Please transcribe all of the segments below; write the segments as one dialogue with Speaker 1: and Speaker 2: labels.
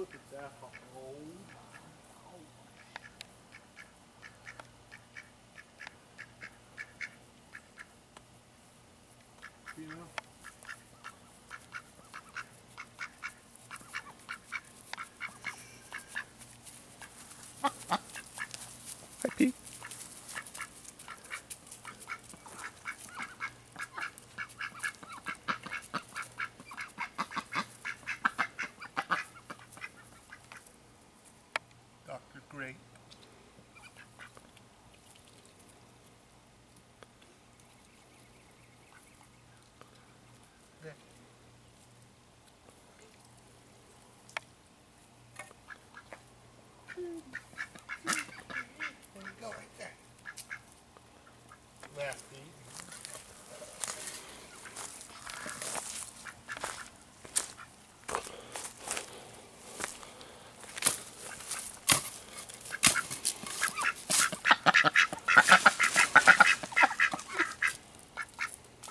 Speaker 1: Look at that. Oh. You Great. There. You go, right there. Lefty.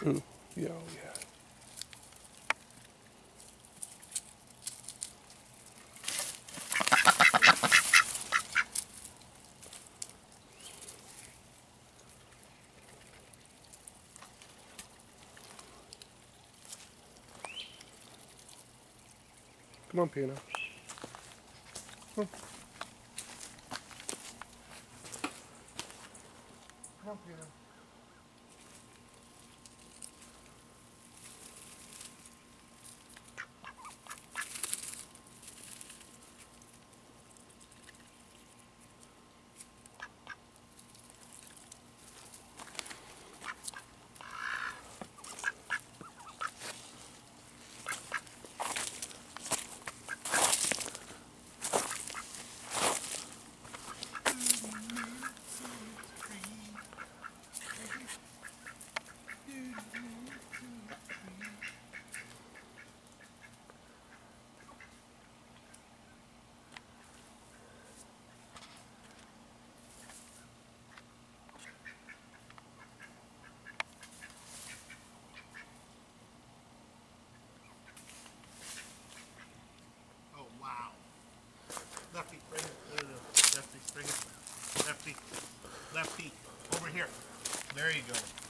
Speaker 2: Ooh, yeah, oh, yeah. Come on, Pino. Come on.
Speaker 1: Come on, Peter. Lefty, right here. Lefty, right here. Lefty. Lefty. Over here. There you go.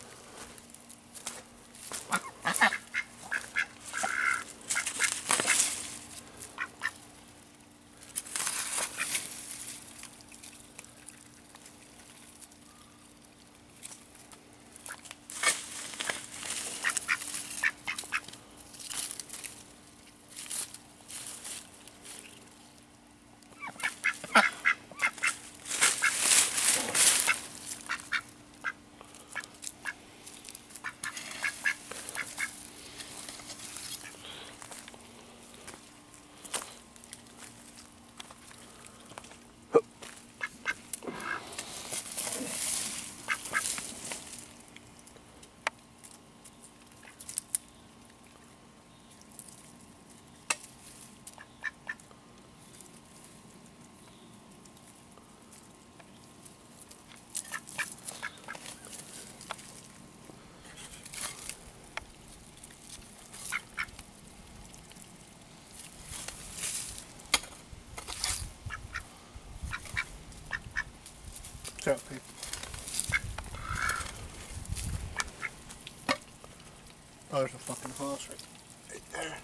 Speaker 1: There's a fucking horse right there.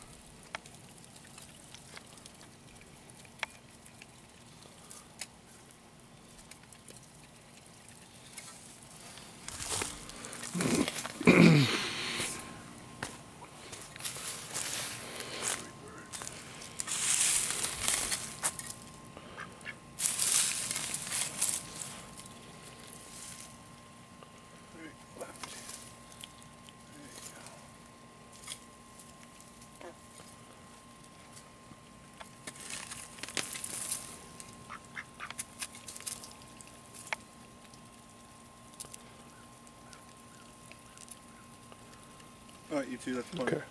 Speaker 1: All right, you two, that's fine.
Speaker 2: Okay.